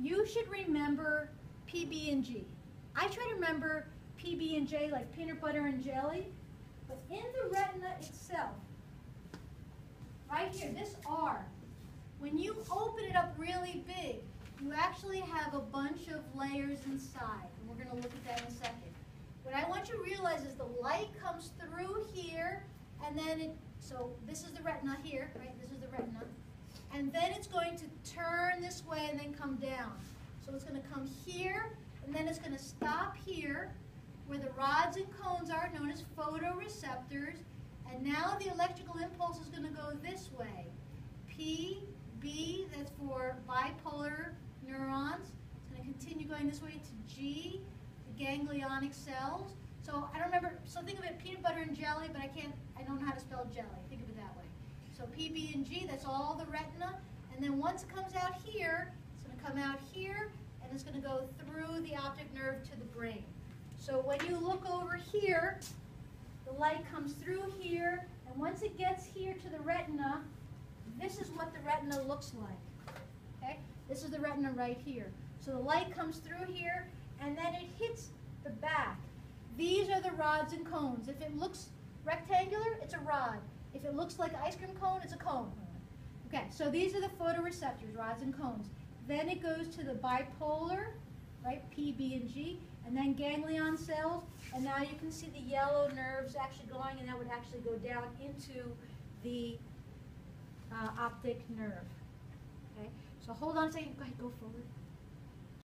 you should remember PB and G. I try to remember PB and J like peanut butter and jelly, but in the retina itself, right here, this R, when you open it up really big, you actually have a bunch of layers inside, and we're going to look at that in a second. What I want you to realize is the light comes through here, and then it, so this is the retina here, right? This is the retina. And then it's going to turn this and then come down. So it's going to come here, and then it's going to stop here, where the rods and cones are, known as photoreceptors. And now the electrical impulse is going to go this way. P, B, that's for bipolar neurons. It's going to continue going this way to G, the ganglionic cells. So I don't remember, so think of it peanut butter and jelly, but I can't, I don't know how to spell jelly. Think of it that way. So P, B, and G, that's all the retina. And then once it comes out here, it's going to come out it's going to go through the optic nerve to the brain. So when you look over here, the light comes through here, and once it gets here to the retina, this is what the retina looks like. Okay? This is the retina right here. So the light comes through here, and then it hits the back. These are the rods and cones. If it looks rectangular, it's a rod. If it looks like an ice cream cone, it's a cone. Okay, so these are the photoreceptors, rods and cones. Then it goes to the bipolar, right, P, B, and G, and then ganglion cells, and now you can see the yellow nerves actually going, and that would actually go down into the uh, optic nerve. Okay, so hold on a second. Go ahead, go forward.